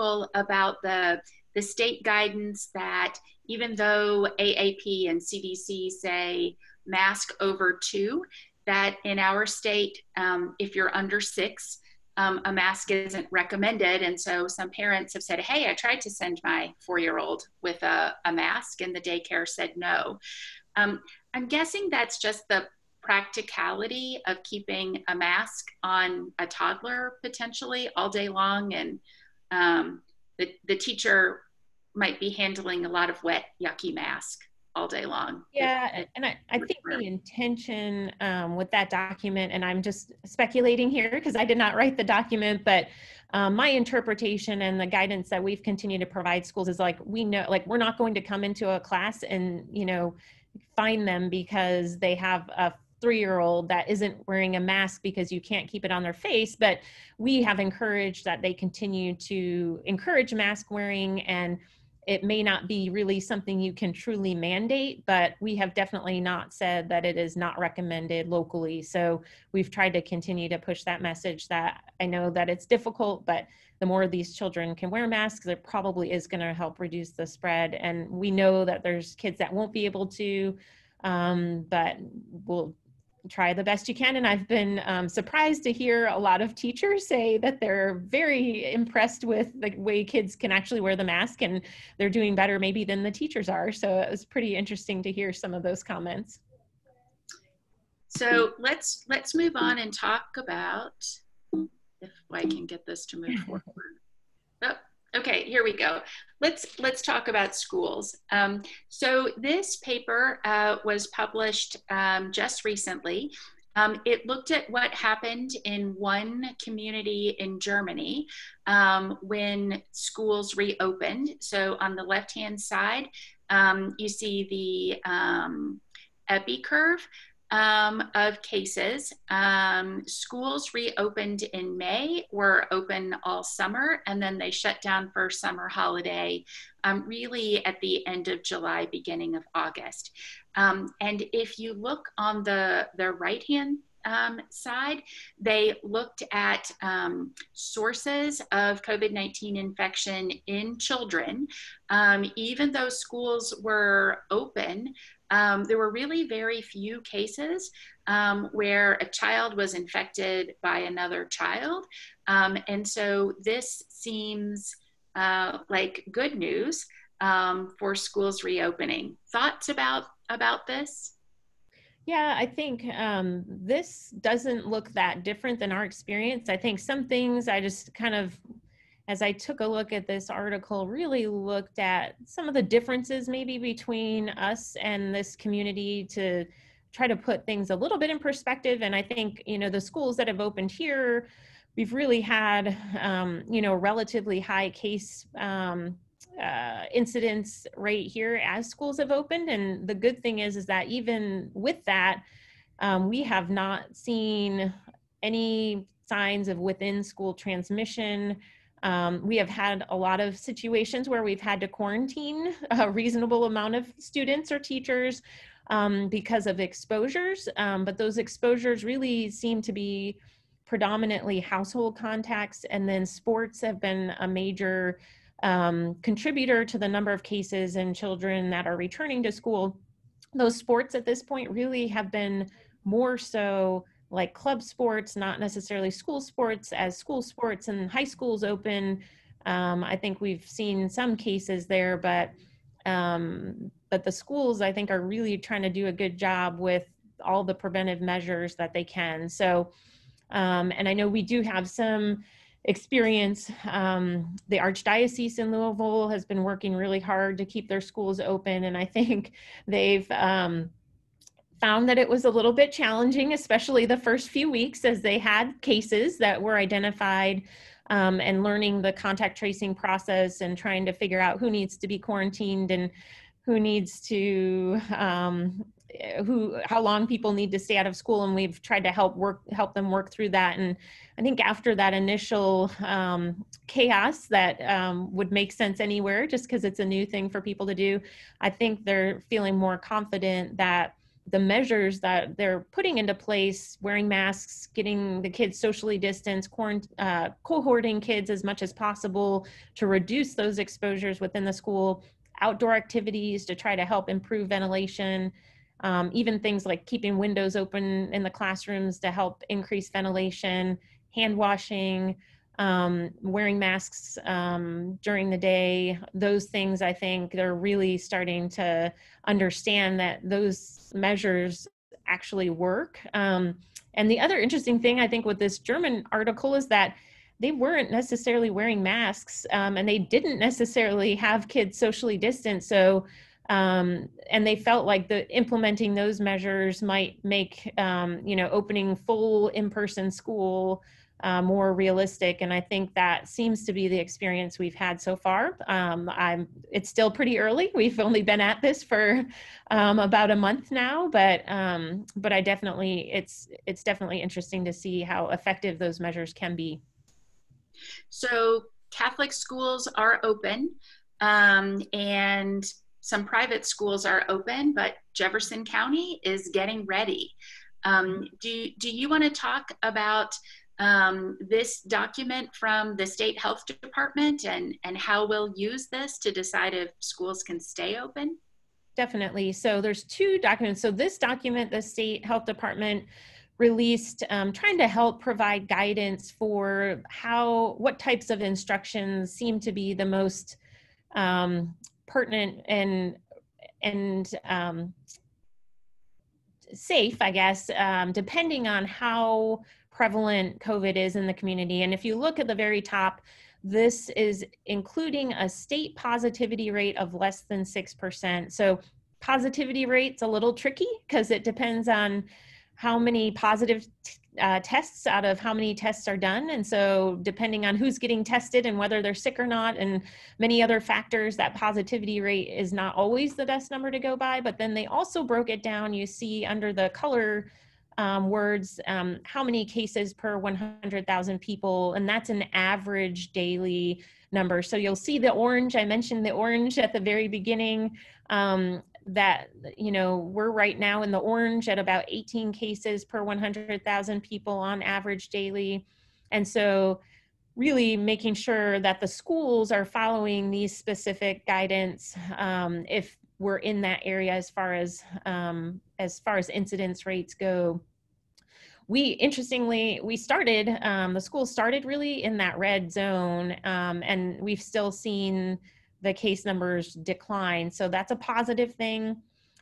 people about the the state guidance that even though AAP and CDC say mask over two, that in our state, um, if you're under six, um, a mask isn't recommended. And so some parents have said, Hey, I tried to send my four year old with a, a, mask, and the daycare said no. Um, I'm guessing that's just the practicality of keeping a mask on a toddler potentially all day long. And um, the, the teacher might be handling a lot of wet, yucky mask all day long. Yeah, and I, I think the intention um, with that document, and I'm just speculating here because I did not write the document, but um, my interpretation and the guidance that we've continued to provide schools is like we know, like we're not going to come into a class and you know find them because they have a three year old that isn't wearing a mask because you can't keep it on their face but we have encouraged that they continue to encourage mask wearing and it may not be really something you can truly mandate, but we have definitely not said that it is not recommended locally. So we've tried to continue to push that message that I know that it's difficult, but the more these children can wear masks, it probably is going to help reduce the spread. And we know that there's kids that won't be able to, um, but we'll try the best you can. And I've been um, surprised to hear a lot of teachers say that they're very impressed with the way kids can actually wear the mask and they're doing better maybe than the teachers are. So it was pretty interesting to hear some of those comments. So let's let's move on and talk about if I can get this to move forward. Okay, here we go. Let's let's talk about schools. Um, so this paper uh, was published um, just recently. Um, it looked at what happened in one community in Germany um, when schools reopened. So on the left-hand side, um, you see the um, epi curve um, of cases. Um, schools reopened in May, were open all summer, and then they shut down for summer holiday um, really at the end of July, beginning of August. Um, and if you look on the, the right hand um, side, they looked at um, sources of COVID 19 infection in children. Um, even though schools were open, um, there were really very few cases um, where a child was infected by another child. Um, and so this seems uh, like good news um, for schools reopening. Thoughts about, about this? Yeah, I think um, this doesn't look that different than our experience. I think some things I just kind of as I took a look at this article, really looked at some of the differences maybe between us and this community to try to put things a little bit in perspective. And I think, you know, the schools that have opened here, we've really had, um, you know, relatively high case um, uh, incidence rate here as schools have opened. And the good thing is, is that even with that, um, we have not seen any signs of within school transmission um, we have had a lot of situations where we've had to quarantine a reasonable amount of students or teachers um, because of exposures, um, but those exposures really seem to be predominantly household contacts, and then sports have been a major um, contributor to the number of cases and children that are returning to school. Those sports at this point really have been more so like club sports, not necessarily school sports, as school sports and high schools open. Um, I think we've seen some cases there, but um, but the schools I think are really trying to do a good job with all the preventive measures that they can. So, um, and I know we do have some experience. Um, the Archdiocese in Louisville has been working really hard to keep their schools open, and I think they've um, found that it was a little bit challenging, especially the first few weeks as they had cases that were identified um, and learning the contact tracing process and trying to figure out who needs to be quarantined and who needs to um, who how long people need to stay out of school. And we've tried to help work help them work through that. And i think after that initial um, chaos that um, would make sense anywhere just because it's a new thing for people to do i think they're feeling more confident that the measures that they're putting into place, wearing masks, getting the kids socially distanced, uh, cohorting kids as much as possible to reduce those exposures within the school, outdoor activities to try to help improve ventilation, um, even things like keeping windows open in the classrooms to help increase ventilation, hand washing, um, wearing masks um, during the day, those things I think they're really starting to understand that those measures actually work. Um, and the other interesting thing I think with this German article is that they weren't necessarily wearing masks um, and they didn't necessarily have kids socially distant. So, um, and they felt like the implementing those measures might make, um, you know, opening full in-person school uh, more realistic. And I think that seems to be the experience we've had so far. Um, I'm, it's still pretty early. We've only been at this for um, about a month now, but um, but I definitely it's it's definitely interesting to see how effective those measures can be. So Catholic schools are open, um, and some private schools are open, but Jefferson County is getting ready. Um, do, do you want to talk about um, this document from the state health department and, and how we'll use this to decide if schools can stay open? Definitely. So there's two documents. So this document, the state health department released um, trying to help provide guidance for how what types of instructions seem to be the most um, pertinent and and um, safe i guess um, depending on how prevalent covid is in the community and if you look at the very top this is including a state positivity rate of less than 6% so positivity rate's a little tricky because it depends on how many positive uh, tests out of how many tests are done. And so, depending on who's getting tested and whether they're sick or not, and many other factors, that positivity rate is not always the best number to go by. But then they also broke it down. You see under the color um, words um, how many cases per 100,000 people, and that's an average daily number. So you'll see the orange. I mentioned the orange at the very beginning. Um, that you know we're right now in the orange at about 18 cases per 100,000 people on average daily and so really making sure that the schools are following these specific guidance um, if we're in that area as far as um, as far as incidence rates go we interestingly we started um, the school started really in that red zone um, and we've still seen the case numbers decline. So that's a positive thing.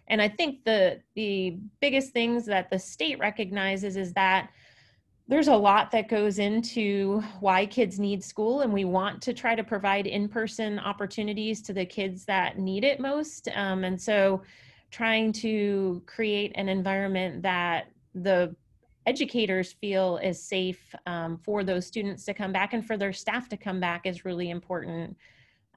And I think the the biggest things that the state recognizes is that there's a lot that goes into why kids need school and we want to try to provide in-person opportunities to the kids that need it most um, and so trying to create an environment that the educators feel is safe um, for those students to come back and for their staff to come back is really important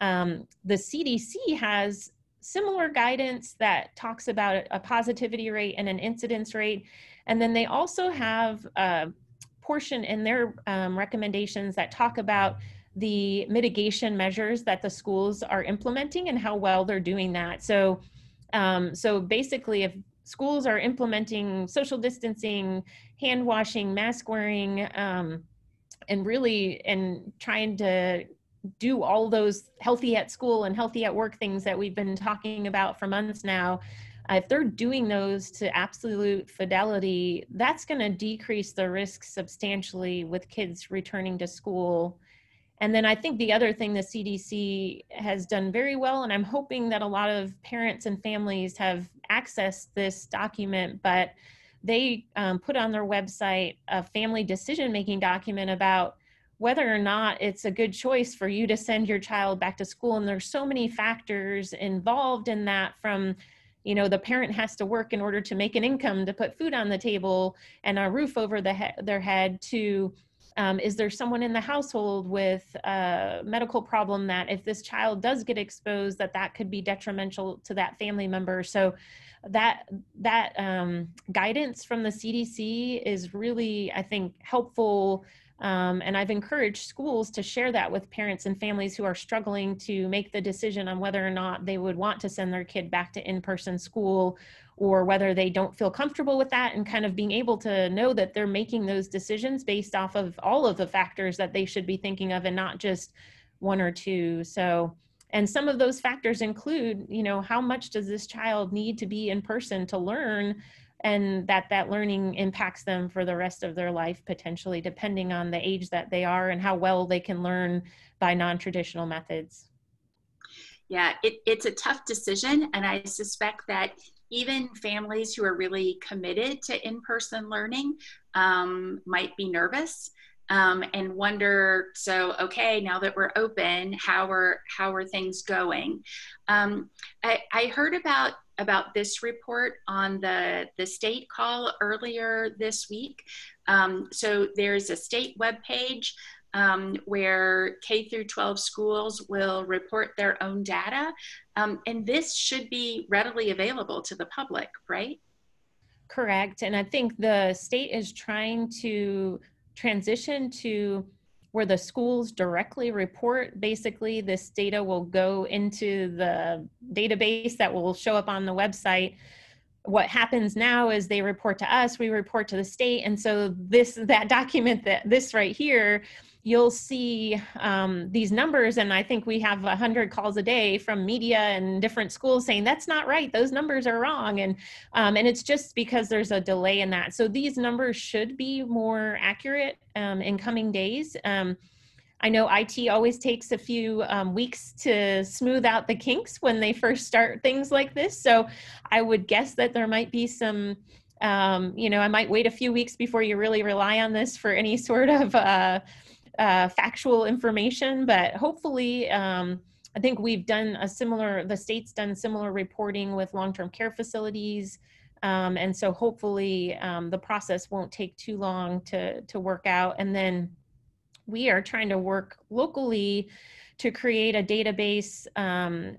um, the CDC has similar guidance that talks about a positivity rate and an incidence rate. And then they also have a portion in their um, recommendations that talk about the mitigation measures that the schools are implementing and how well they're doing that. So, um, so basically, if schools are implementing social distancing, hand washing, mask wearing, um, and really and trying to do all those healthy at school and healthy at work things that we've been talking about for months now. Uh, if they're doing those to absolute fidelity that's going to decrease the risk substantially with kids returning to school and then i think the other thing the cdc has done very well and i'm hoping that a lot of parents and families have accessed this document but they um, put on their website a family decision making document about whether or not it's a good choice for you to send your child back to school. And there's so many factors involved in that from you know the parent has to work in order to make an income to put food on the table and a roof over the he- their head to um, is there someone in the household with a medical problem that if this child does get exposed that that could be detrimental to that family member? So that that um, guidance from the cdc is really i think helpful Um, and I've encouraged schools to share that with parents and families who are struggling to make the decision on whether or not they would want to send their kid back to in person school or whether they don't feel comfortable with that and kind of being able to know that they're making those decisions based off of all of the factors that they should be thinking of and not just one or two. So, and some of those factors include, you know, how much does this child need to be in person to learn? And that that learning impacts them for the rest of their life potentially depending on the age that they are and how well they can learn by non-traditional methods. Yeah it, it's a tough decision and i suspect that even families who are really committed to in-person learning um, might be nervous um, and wonder so okay now that we're open how are how are things going? Um, I, I heard about about this report on the, the state call earlier this week. Um, so there's a state webpage um, where K through 12 schools will report their own data. Um, and this should be readily available to the public, right? Correct. And I think the state is trying to transition to where the schools directly report. Basically, this data will go into the database that will show up on the website. What happens now is they report to us, we report to the state, and so this that document that this right here you'll see um, these numbers and i think we have 100 calls a day from media and different schools saying that's not right. Those numbers are wrong. And um, and it's just because there's a delay in that. So these numbers should be more accurate um, in coming days. Um, I know IT always takes a few um, weeks to smooth out the kinks when they first start things like this. So I would guess that there might be some um, you know, I might wait a few weeks before you really rely on this for any sort of uh, uh, factual information, but hopefully, um, I think we've done a similar, the state's done similar reporting with long term care facilities. Um, and so hopefully um, the process won't take too long to, to work out. And then we are trying to work locally to create a database um,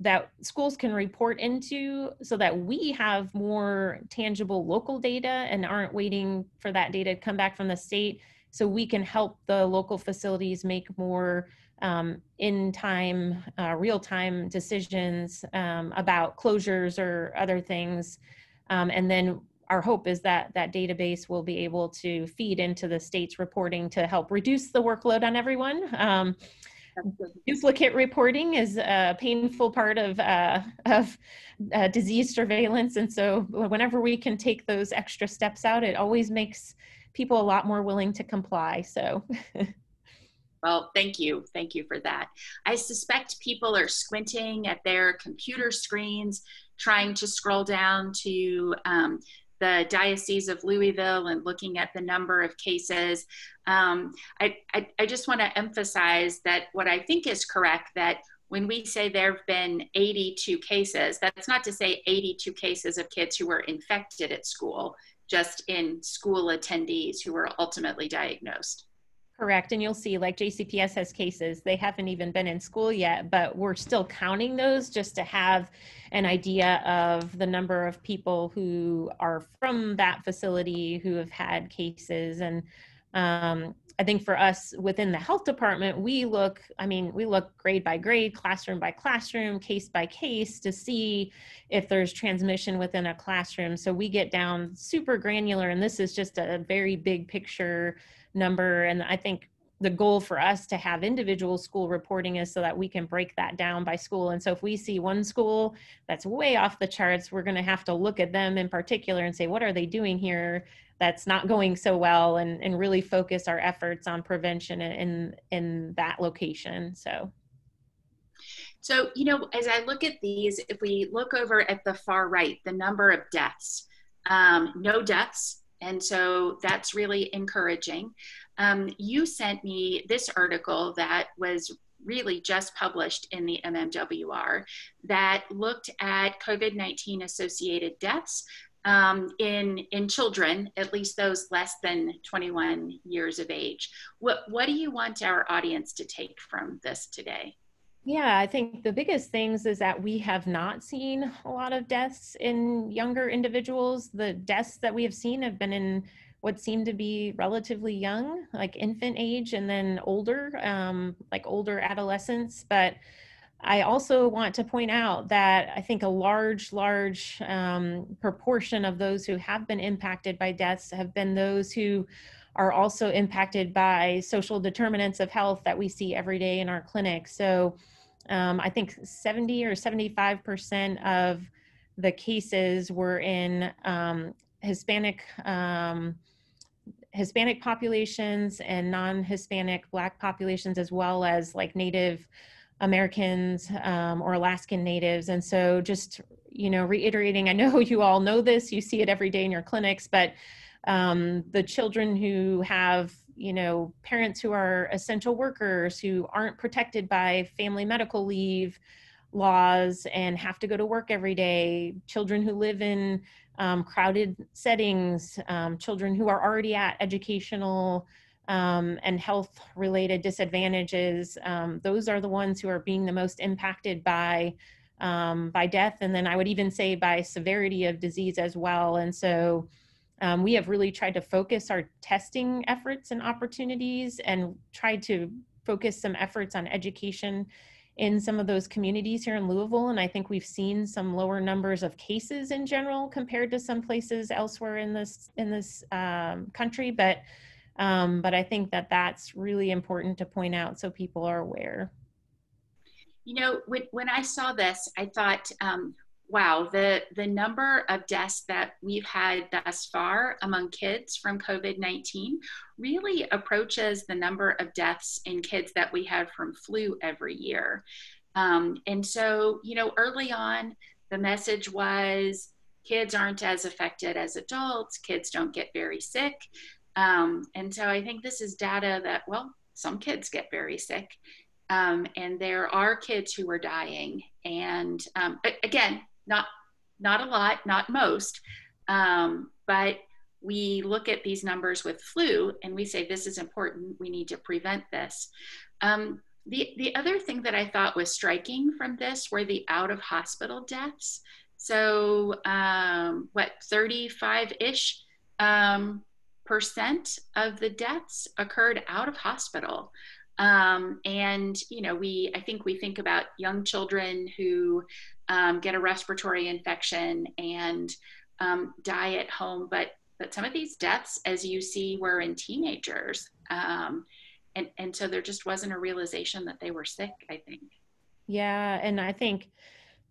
that schools can report into so that we have more tangible local data and aren't waiting for that data to come back from the state so we can help the local facilities make more um, in time, uh, real time decisions um, about closures or other things. Um, and then our hope is that that database will be able to feed into the state's reporting to help reduce the workload on everyone. Um, duplicate reporting is a painful part of, uh, of uh, disease surveillance. And so whenever we can take those extra steps out, it always makes people a lot more willing to comply. So. Well, thank you. Thank you for that. I suspect people are squinting at their computer screens, trying to scroll down to um, the Diocese of Louisville and looking at the number of cases. Um, I, I, I just want to emphasize that what I think is correct that when we say there have been 82 cases, that's not to say 82 cases of kids who were infected at school just in school attendees who were ultimately diagnosed. Correct. And you'll see, like JCPS has cases, they haven't even been in school yet, but we're still counting those just to have an idea of the number of people who are from that facility who have had cases. And um, I think for us within the health department, we look, I mean, we look grade by grade, classroom by classroom, case by case to see if there's transmission within a classroom. So we get down super granular, and this is just a very big picture number. And I think the goal for us to have individual school reporting is so that we can break that down by school. And so if we see one school that's way off the charts, we're going to have to look at them in particular and say, what are they doing here? that's not going so well and, and really focus our efforts on prevention in in that location so so you know as i look at these if we look over at the far right the number of deaths um, no deaths and so that's really encouraging um, you sent me this article that was really just published in the MMWR that looked at COVID 19 associated deaths um, in in children, at least those less than 21 years of age. What what do you want our audience to take from this today? Yeah, I think the biggest things is that we have not seen a lot of deaths in younger individuals. The deaths that we have seen have been in what seemed to be relatively young, like infant age, and then older, um, like older adolescents. But I also want to point out that I think a large, large um, proportion of those who have been impacted by deaths have been those who are also impacted by social determinants of health that we see every day in our clinic. So um, I think 70 or 75% of the cases were in um, Hispanic um, Hispanic populations and non-Hispanic Black populations, as well as like Native Americans um, or Alaskan Natives. And so, just you know, reiterating, I know you all know this, you see it every day in your clinics, but um, the children who have you know parents who are essential workers who aren't protected by family medical leave laws and have to go to work every day. Children who live in um, crowded settings um, children who are already at educational um, and health related disadvantages um, those are the ones who are being the most impacted by um, by death and then i would even say by severity of disease as well. And so um, we have really tried to focus our testing efforts and opportunities and tried to focus some efforts on education in some of those communities here in Louisville. And I think we've seen some lower numbers of cases in general compared to some places elsewhere in this in this um, country. But um, but I think that that's really important to point out so people are aware. You know, when, when I saw this, I thought, um, wow, the, the number of deaths that we've had thus far among kids from COVID 19 really approaches the number of deaths in kids that we have from flu every year. Um, and so, you know, early on, the message was kids aren't as affected as adults, kids don't get very sick. Um, and so I think this is data that, well, some kids get very sick. Um, and there are kids who are dying. And um, again, not not a lot, not most, um, but we look at these numbers with flu and we say this is important. We need to prevent this. Um, the the other thing that I thought was striking from this were the out of hospital deaths. So um, what 35 ish um, percent of the deaths occurred out of hospital. Um, and you know, we I think we think about young children who um, get a respiratory infection and um, die at home. But but some of these deaths, as you see, were in teenagers, um, and and so there just wasn't a realization that they were sick. I think. Yeah, and I think.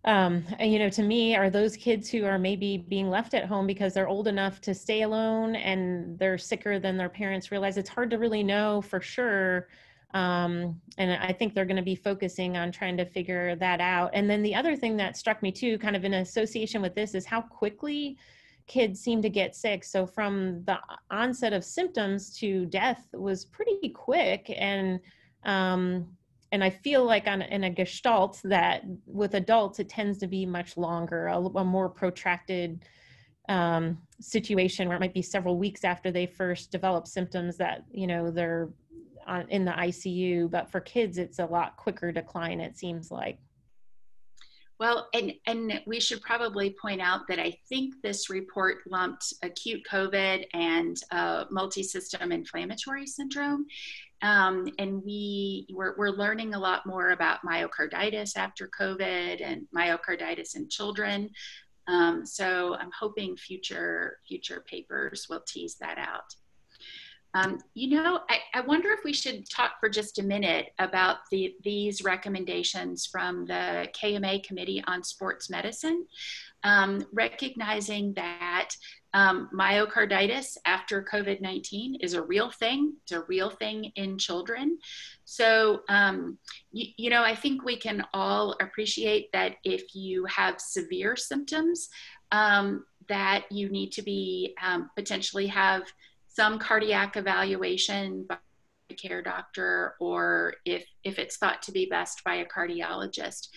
Um, you know, to me, are those kids who are maybe being left at home because they're old enough to stay alone and they're sicker than their parents realize. It's hard to really know for sure um, and I think they're going to be focusing on trying to figure that out. And then the other thing that struck me too, kind of in association with this, is how quickly kids seem to get sick. So from the onset of symptoms to death was pretty quick, and um, and I feel like on in a gestalt that with adults it tends to be much longer, a, a more protracted um, situation where it might be several weeks after they first develop symptoms that you know they're on, in the ICU, but for kids, it's a lot quicker decline, it seems like. Well, and, and we should probably point out that I think this report lumped acute COVID and uh, multi-system inflammatory syndrome. Um, and we we're, we're learning a lot more about myocarditis after COVID and myocarditis in children. Um, so I'm hoping future future papers will tease that out. Um, you know, I, I, wonder if we should talk for just a minute about the, these recommendations from the KMA Committee on Sports Medicine, um, recognizing that um, myocarditis after COVID 19 is a real thing. It's a real thing in children. So, um, you, know, I think we can all appreciate that if you have severe symptoms, um, that you need to be um, potentially have some cardiac evaluation by a care doctor or if if it's thought to be best by a cardiologist.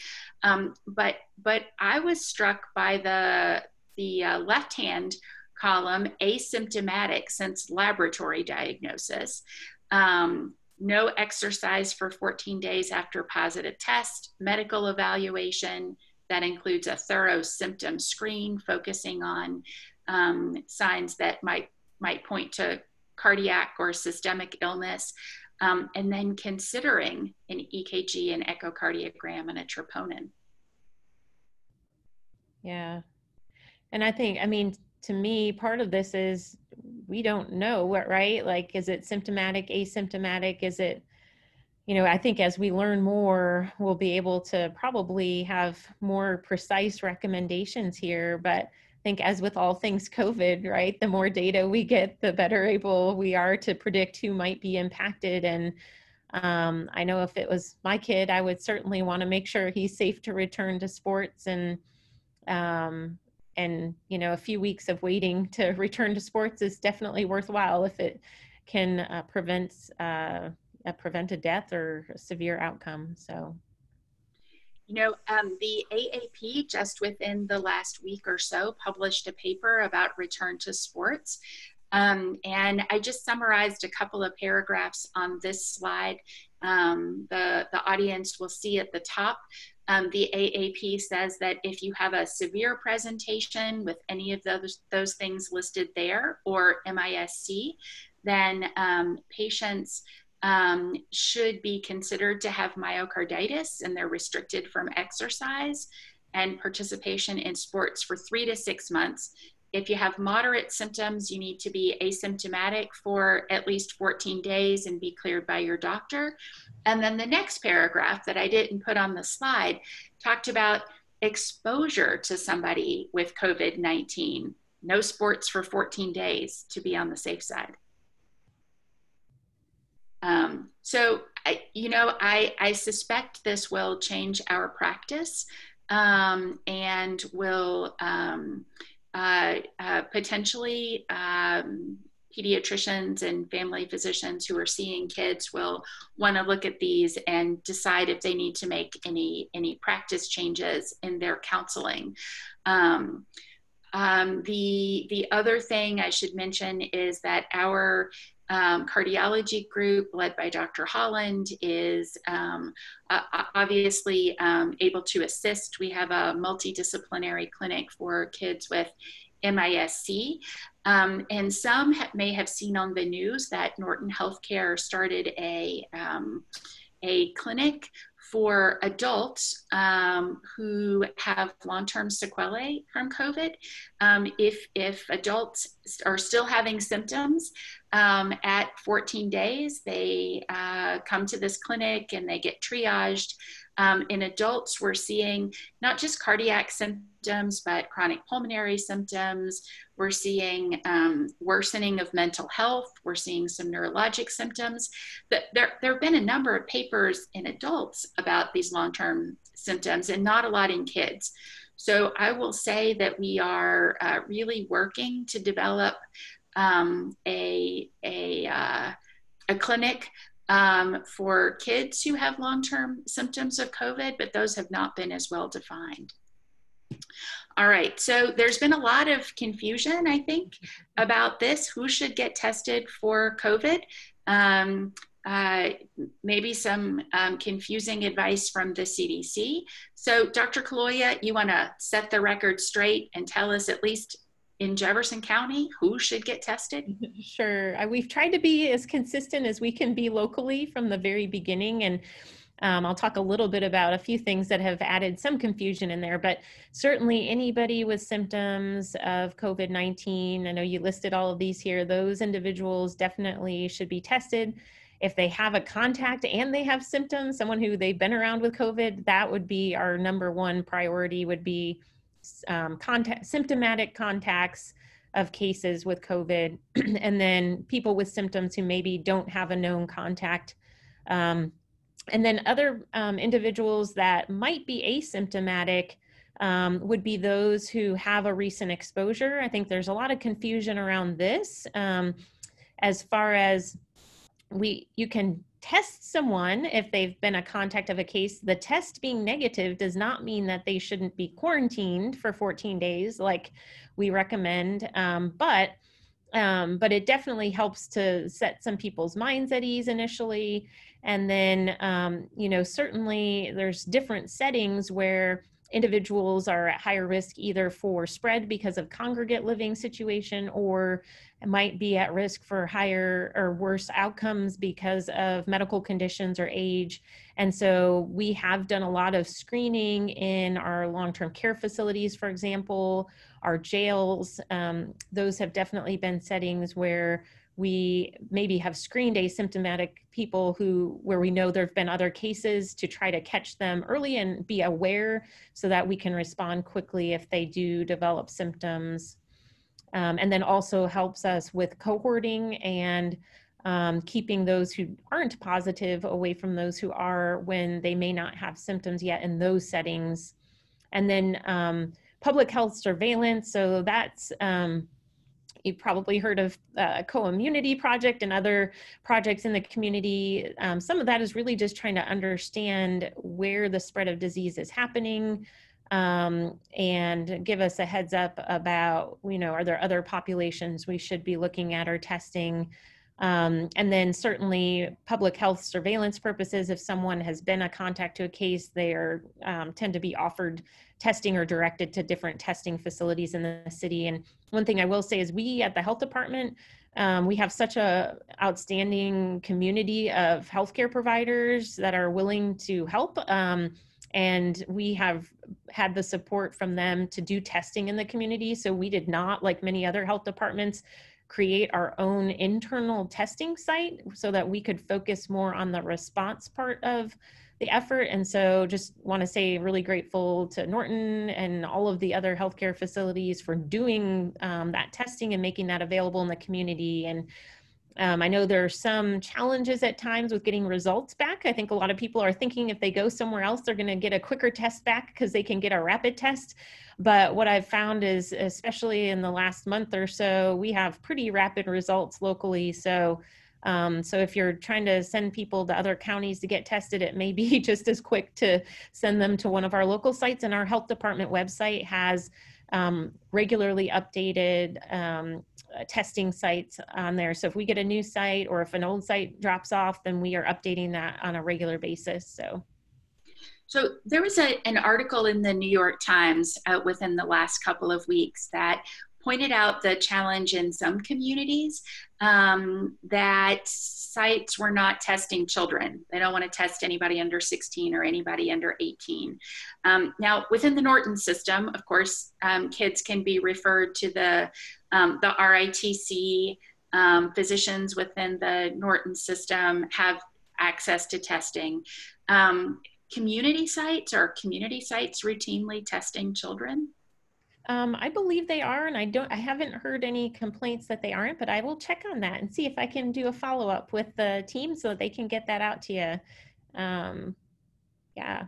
Um, but but i was struck by the the uh, left hand column asymptomatic since laboratory diagnosis. Um, no exercise for 14 days after positive test medical evaluation that includes a thorough symptom screen focusing on um, signs that might might point to cardiac or systemic illness, um, and then considering an EKG, an echocardiogram, and a troponin. Yeah. And I think, I mean, to me, part of this is we don't know what, right? Like, is it symptomatic, asymptomatic? Is it, you know, I think as we learn more, we'll be able to probably have more precise recommendations here. But think, as with all things COVID, right, the more data we get, the better able we are to predict who might be impacted. And um, I know if it was my kid, I would certainly want to make sure he's safe to return to sports and um, and you know a few weeks of waiting to return to sports is definitely worthwhile if it can uh, prevent uh, prevent a death or a severe outcome so you know um, the aap just within the last week or so published a paper about return to sports um, and I just summarized a couple of paragraphs on this slide. Um, the, the audience will see at the top um, the AAP says that if you have a severe presentation with any of those, those things listed there or MISC, then um, patients um, should be considered to have myocarditis and they're restricted from exercise and participation in sports for three to six months if you have moderate symptoms, you need to be asymptomatic for at least 14 days and be cleared by your doctor. And then the next paragraph that I didn't put on the slide talked about exposure to somebody with COVID 19. No sports for 14 days to be on the safe side. Um, so, I, you know, I, I suspect this will change our practice um, and will. Um, uh, uh, potentially um, pediatricians and family physicians who are seeing kids will want to look at these and decide if they need to make any any practice changes in their counseling. Um, um, the the other thing I should mention is that our um, cardiology group led by Dr. Holland is um, uh, obviously um, able to assist. We have a multidisciplinary clinic for kids with MISC. Um, and some ha- may have seen on the news that Norton Healthcare started a, um, a clinic for adults um, who have long-term sequelae from COVID. Um, if, if adults are still having symptoms um, at 14 days, they uh, come to this clinic and they get triaged. Um, in adults, we're seeing not just cardiac symptoms, but chronic pulmonary symptoms. We're seeing um, worsening of mental health. We're seeing some neurologic symptoms. But there, there have been a number of papers in adults about these long term symptoms and not a lot in kids. So I will say that we are uh, really working to develop um, a, a, uh, a clinic um, for kids who have long term symptoms of COVID, but those have not been as well defined. All right, so there's been a lot of confusion, I think, about this who should get tested for COVID. Um, uh, maybe some um, confusing advice from the CDC. So, Dr. Caloia, you want to set the record straight and tell us at least in Jefferson County who should get tested? Sure. We've tried to be as consistent as we can be locally from the very beginning. And um, I'll talk a little bit about a few things that have added some confusion in there, but certainly anybody with symptoms of COVID 19, I know you listed all of these here, those individuals definitely should be tested. If they have a contact and they have symptoms, someone who they've been around with COVID, that would be our number one priority, would be um, contact, symptomatic contacts of cases with COVID, and then people with symptoms who maybe don't have a known contact. Um, and then other um, individuals that might be asymptomatic um, would be those who have a recent exposure. I think there's a lot of confusion around this um, as far as we you can test someone if they've been a contact of a case the test being negative does not mean that they shouldn't be quarantined for 14 days like we recommend um, but um, but it definitely helps to set some people's minds at ease initially. And then um, you know certainly there's different settings where individuals are at higher risk either for spread because of congregate living situation or might be at risk for higher or worse outcomes because of medical conditions or age. And so we have done a lot of screening in our long term care facilities, for example, our jails. Um, those have definitely been settings where we maybe have screened asymptomatic people who where we know there have been other cases to try to catch them early and be aware so that we can respond quickly if they do develop symptoms. Um, and then also helps us with cohorting and um, keeping those who aren't positive away from those who are when they may not have symptoms yet in those settings. And then um, public health surveillance. So that's You've probably heard of uh, Co-Immunity Project and other projects in the community. Um, some of that is really just trying to understand where the spread of disease is happening um, and give us a heads up about, you know, are there other populations we should be looking at or testing? Um, and then certainly public health surveillance purposes, if someone has been a contact to a case, they are um, tend to be offered testing or directed to different testing facilities in the city. And one thing I will say is we at the health department, um, we have such a outstanding community of healthcare providers that are willing to help. Um, and we have had the support from them to do testing in the community. So we did not, like many other health departments, create our own internal testing site so that we could focus more on the response part of the effort. And so just want to say really grateful to Norton and all of the other healthcare facilities for doing um, that testing and making that available in the community. And um, I know there are some challenges at times with getting results back. I think a lot of people are thinking if they go somewhere else, they're going to get a quicker test back because they can get a rapid test. But what I've found is, especially in the last month or so, we have pretty rapid results locally. So um, so if you're trying to send people to other counties to get tested, it may be just as quick to send them to one of our local sites. And our health department website has um, regularly updated um, uh, testing sites on there. So if we get a new site or if an old site drops off, then we are updating that on a regular basis. So. So there was a, an article in the New York Times uh, within the last couple of weeks that pointed out the challenge in some communities um, that sites were not testing children. They don't want to test anybody under 16 or anybody under 18. Um, now, within the Norton system, of course, um, kids can be referred to the, um, the RITC. Um, physicians within the Norton system have access to testing. Um, community sites are community sites routinely testing children? Um, I believe they are, and I don't. I haven't heard any complaints that they aren't, but I will check on that and see if I can do a follow up with the team so they can get that out to you. Um, yeah.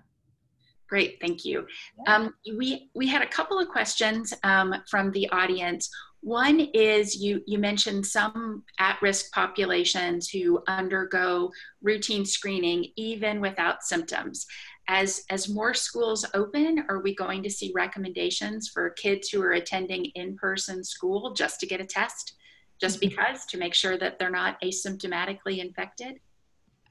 Great, thank you. Um, we we had a couple of questions um, from the audience. One is you you mentioned some at-risk populations who undergo routine screening even without symptoms as as more schools open are we going to see recommendations for kids who are attending in-person school just to get a test just mm-hmm. because to make sure that they're not asymptomatically infected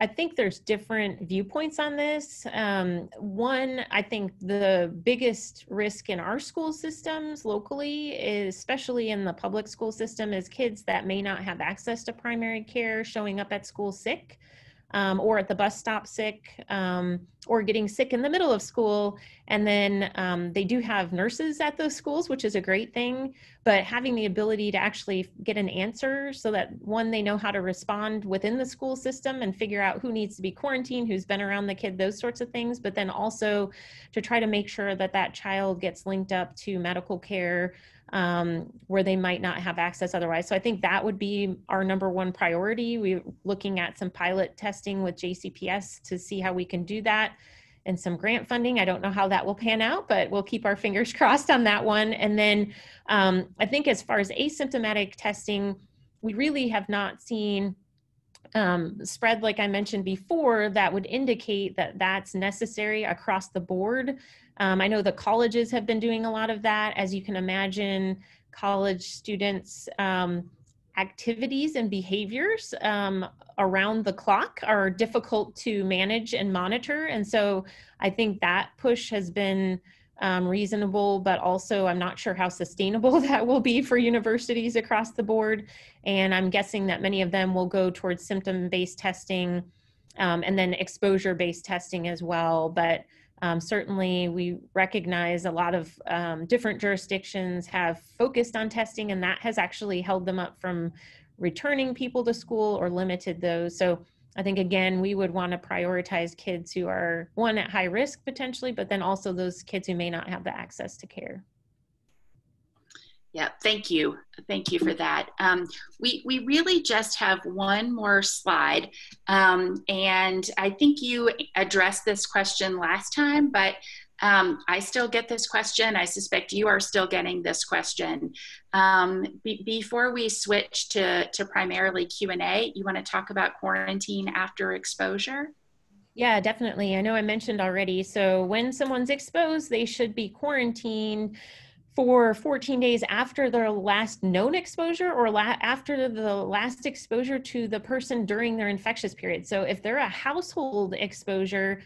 I think there's different viewpoints on this. Um, one, I think the biggest risk in our school systems locally, is, especially in the public school system, is kids that may not have access to primary care showing up at school sick um, or at the bus stop sick um, or getting sick in the middle of school. And then um, they do have nurses at those schools, which is a great thing. But having the ability to actually get an answer so that one, they know how to respond within the school system and figure out who needs to be quarantined, who's been around the kid, those sorts of things. But then also to try to make sure that that child gets linked up to medical care um, where they might not have access otherwise. So I think that would be our number one priority. We're looking at some pilot testing with JCPS to see how we can do that and some grant funding. I don't know how that will pan out, but we'll keep our fingers crossed on that one. And then um, I think as far as asymptomatic testing, we really have not seen um, spread, like I mentioned before, that would indicate that that's necessary across the board. Um, I know the colleges have been doing a lot of that. As you can imagine, college students' um, activities and behaviors um, around the clock are difficult to manage and monitor. And so I think that push has been um, reasonable, but also I'm not sure how sustainable that will be for universities across the board. And I'm guessing that many of them will go towards symptom based testing um, and then exposure based testing as well. But um, certainly, we recognize a lot of um, different jurisdictions have focused on testing, and that has actually held them up from returning people to school or limited those. So I think again, we would want to prioritize kids who are one at high risk potentially, but then also those kids who may not have the access to care. Yeah, thank you. Thank you for that. Um, we, we really just have one more slide. Um, and I think you addressed this question last time, but um, I still get this question. I suspect you are still getting this question. Um, be, before we switch to, to primarily Q&A, you want to talk about quarantine after exposure? Yeah, definitely. I know I mentioned already. So when someone's exposed, they should be quarantined for 14 days after their last known exposure or la- after the last exposure to the person during their infectious period. So if they're a household exposure,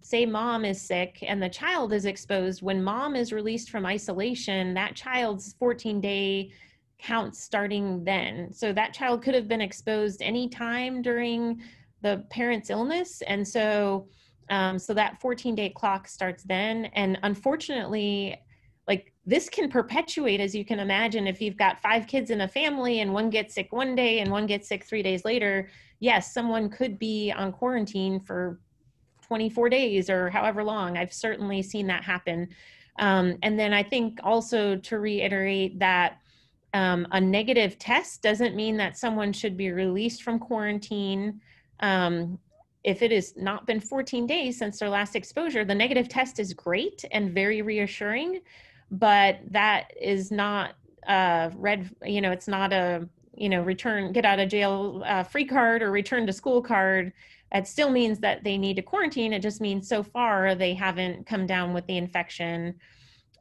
say mom is sick and the child is exposed, when mom is released from isolation, that child's 14 day counts starting then. So that child could have been exposed anytime during the parent's illness. And so, um, so that 14 day clock starts then. And unfortunately, this can perpetuate as you can imagine if you've got five kids in a family and one gets sick one day and one gets sick three days later yes someone could be on quarantine for 24 days or however long. I've certainly seen that happen. Um, and then I think also to reiterate that um, a negative test doesn't mean that someone should be released from quarantine. Um, if it has not been 14 days since their last exposure, the negative test is great and very reassuring, but that is not a red, you know, it's not a, you know, return, get out of jail uh, free card or return to school card it still means that they need to quarantine. It just means so far they haven't come down with the infection.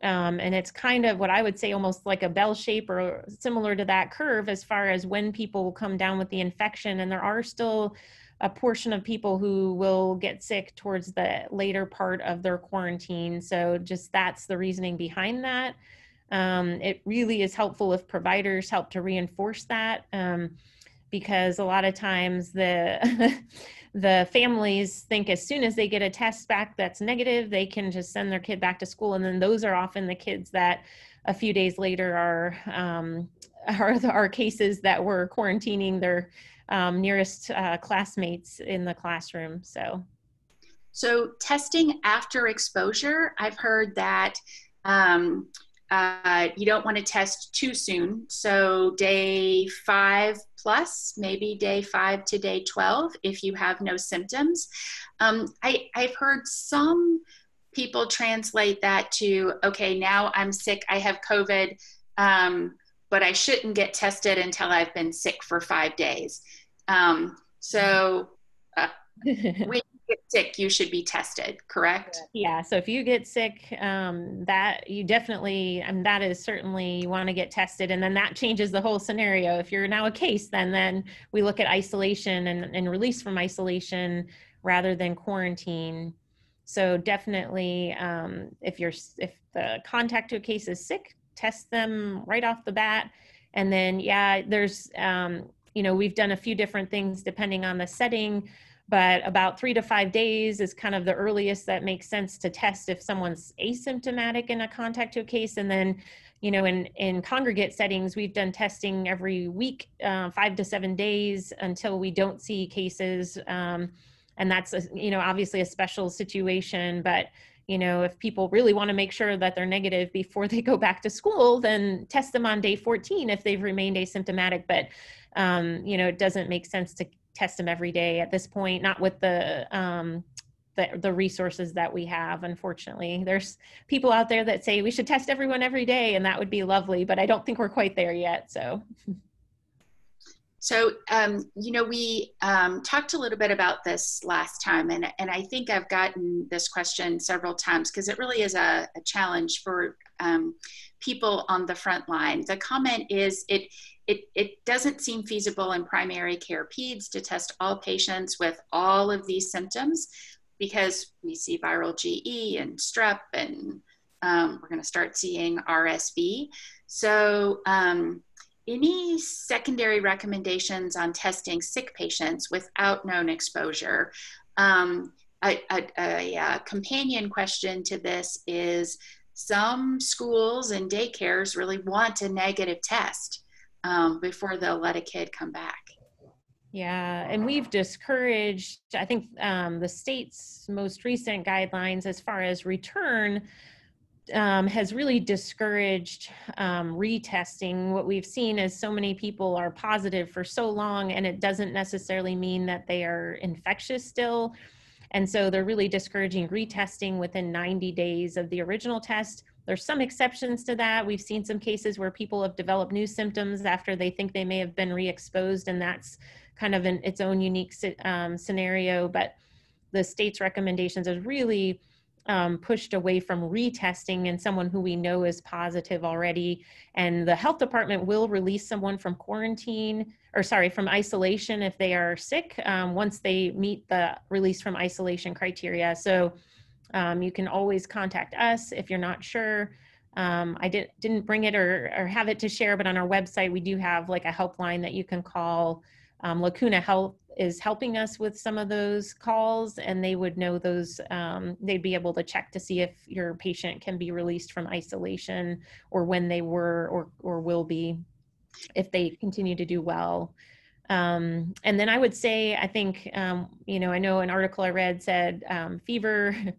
Um, and it's kind of what I would say almost like a bell shape or similar to that curve as far as when people will come down with the infection. And there are still a portion of people who will get sick towards the later part of their quarantine. So just that's the reasoning behind that. Um, it really is helpful if providers help to reinforce that um, because a lot of times the the families think as soon as they get a test back that's negative, they can just send their kid back to school. And then those are often the kids that a few days later are um, are, are cases that were quarantining their um, nearest uh, classmates in the classroom. So, so testing after exposure, I've heard that um, uh, you don't want to test too soon. So, day five plus, maybe day five to day 12, if you have no symptoms. Um, I, I've heard some people translate that to okay, now I'm sick, I have COVID, um, but I shouldn't get tested until I've been sick for five days. Um, so, uh, you get sick, you should be tested, correct? Yeah. So if you get sick, um, that you definitely, and that is certainly you want to get tested, and then that changes the whole scenario. If you're now a case, then then we look at isolation and, and release from isolation rather than quarantine. So definitely, um, if you're if the contact to a case is sick, test them right off the bat, and then yeah, there's um, you know we've done a few different things depending on the setting but about three to five days is kind of the earliest that makes sense to test if someone's asymptomatic in a contact to a case. And then you know in in congregate settings we've done testing every week uh, five to seven days until we don't see cases um, and that's a, you know obviously a special situation. But you know if people really want to make sure that they're negative before they go back to school then test them on day 14 if they've remained asymptomatic. But um, you know it doesn't make sense to test them every day at this point, not with the um, the, the resources that we have unfortunately. There's people out there that say we should test everyone every day and that would be lovely but i don't think we're quite there yet so. So um, you know we um, talked a little bit about this last time and, and i think i've gotten this question several times because it really is a, a challenge for um, people on the front line. The comment is it it, it doesn't seem feasible in primary care peds to test all patients with all of these symptoms because we see viral GE and strep and um, we're going to start seeing RSV. So, um, any secondary recommendations on testing sick patients without known exposure? Um, a, a, a, a, companion question to this is some schools and daycares really want a negative test um, before they'll let a kid come back. Yeah, and we've discouraged, I think um, the state's most recent guidelines as far as return um, has really discouraged um, retesting. What we've seen is so many people are positive for so long, and it doesn't necessarily mean that they are infectious still. And so they're really discouraging retesting within 90 days of the original test. There's some exceptions to that. We've seen some cases where people have developed new symptoms after they think they may have been re exposed, and that's kind of in its own unique um, scenario. But the state's recommendations is really um, pushed away from retesting and someone who we know is positive already. And the health department will release someone from quarantine or sorry, from isolation if they are sick um, once they meet the release from isolation criteria. So um, you can always contact us if you're not sure. Um, I did, didn't bring it or, or have it to share, but on our website, we do have like a helpline that you can call. Um, Lacuna Health is helping us with some of those calls and they would know those um, they'd be able to check to see if your patient can be released from isolation or when they were or, or will be if they continue to do well um, and then i would say i think um, you know i know an article i read said um, fever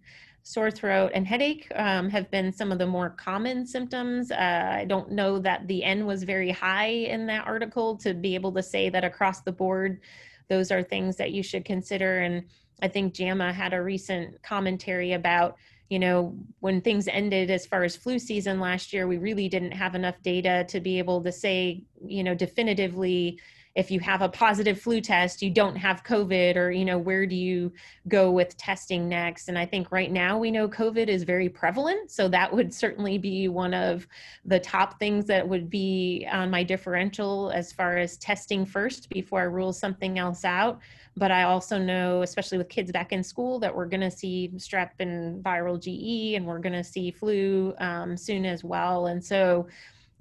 sore throat and headache um, have been some of the more common symptoms. Uh, I don't know that the N was very high in that article to be able to say that across the board, those are things that you should consider. And I think JAMA had a recent commentary about, you know, when things ended as far as flu season last year, we really didn't have enough data to be able to say, you know, definitively if you have a positive flu test you don't have covid or you know where do you go with testing next? And i think right now we know covid is very prevalent so that would certainly be one of the top things that would be on my differential as far as testing first before i rule something else out. But i also know especially with kids back in school that we're going to see strep and viral ge and we're going to see flu um, soon as well. And so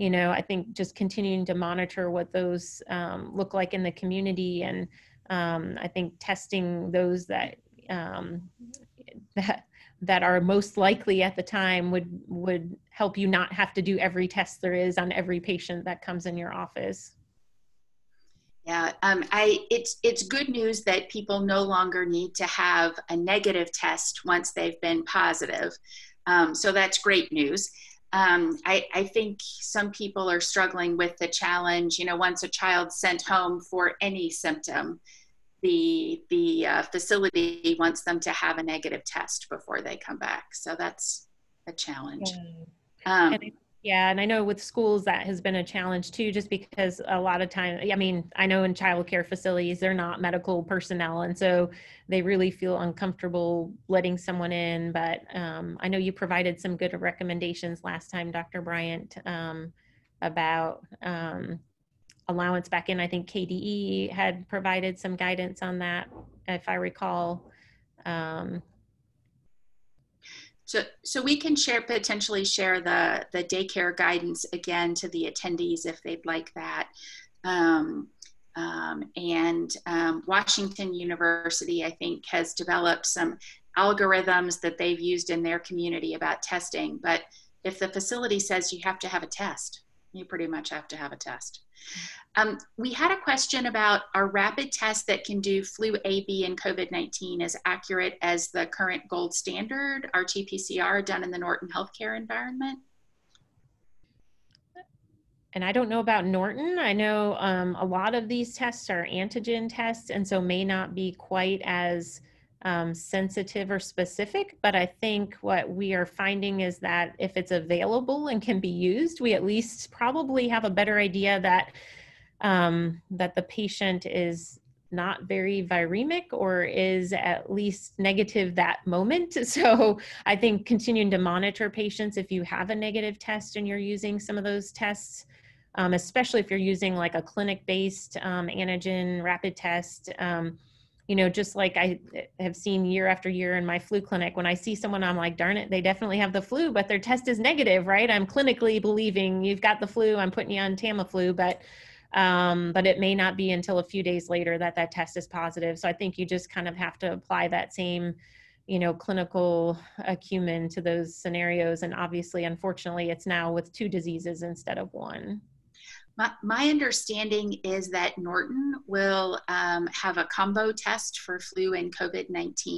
you know, I think just continuing to monitor what those um, look like in the community, and um, I think testing those that um, that that are most likely at the time would would help you not have to do every test there is on every patient that comes in your office. Yeah, um, I it's it's good news that people no longer need to have a negative test once they've been positive. Um, so that's great news um, I, I, think some people are struggling with the challenge. You know, once a child's sent home for any symptom, the the uh, facility wants them to have a negative test before they come back. So that's a challenge. Yeah. Um, yeah, and I know with schools that has been a challenge too, just because a lot of time, I mean, I know in childcare facilities, they're not medical personnel. And so they really feel uncomfortable letting someone in. But um, I know you provided some good recommendations last time, Dr. Bryant, um, about um, allowance back in. I think KDE had provided some guidance on that, if I recall. Um, so, so we can share potentially share the the daycare guidance again to the attendees if they'd like that. Um, um, and um, Washington University, I think, has developed some algorithms that they've used in their community about testing. But if the facility says you have to have a test, you pretty much have to have a test. Um, we had a question about our rapid test that can do flu A, B, and COVID 19 as accurate as the current gold standard RT PCR done in the Norton healthcare environment? And I don't know about Norton. I know um, a lot of these tests are antigen tests, and so may not be quite as um, sensitive or specific. But I think what we are finding is that if it's available and can be used, we at least probably have a better idea that um, that the patient is not very viremic or is at least negative that moment. So I think continuing to monitor patients if you have a negative test and you're using some of those tests, um, especially if you're using like a clinic based um, antigen rapid test. You know, just like I have seen year after year in my flu clinic, when I see someone, I'm like, darn it, they definitely have the flu, but their test is negative, right? I'm clinically believing you've got the flu, I'm putting you on Tamiflu, but um, but it may not be until a few days later that that test is positive. So I think you just kind of have to apply that same, you know, clinical acumen to those scenarios. And obviously, unfortunately, it's now with two diseases instead of one. My, understanding is that Norton will um, have a combo test for flu and COVID 19